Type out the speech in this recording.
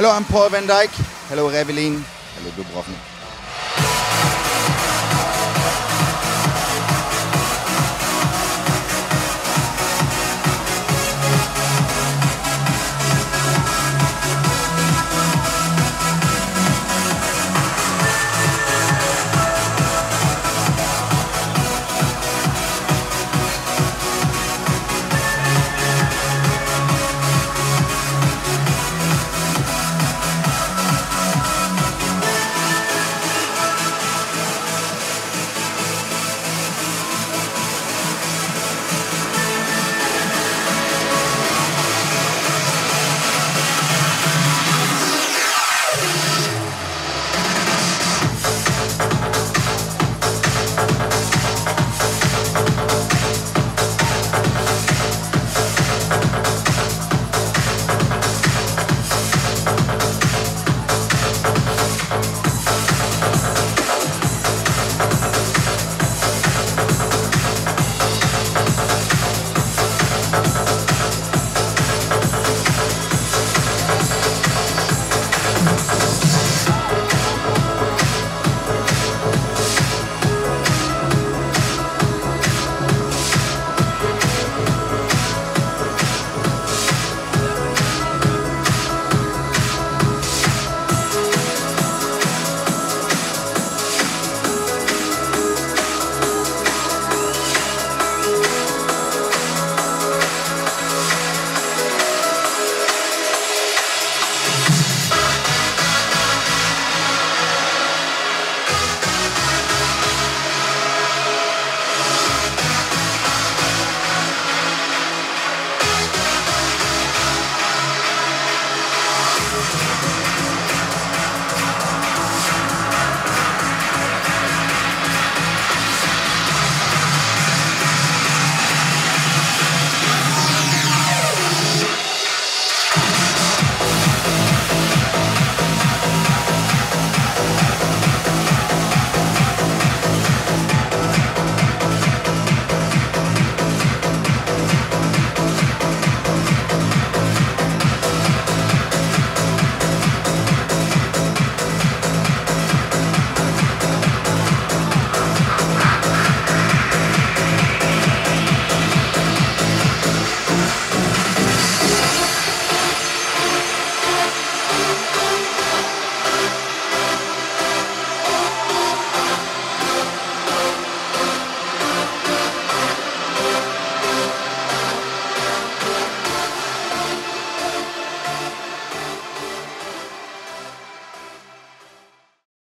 Hello, I'm Paul Van Dyke. Hello, Revelin. Hello, Dubrovnik.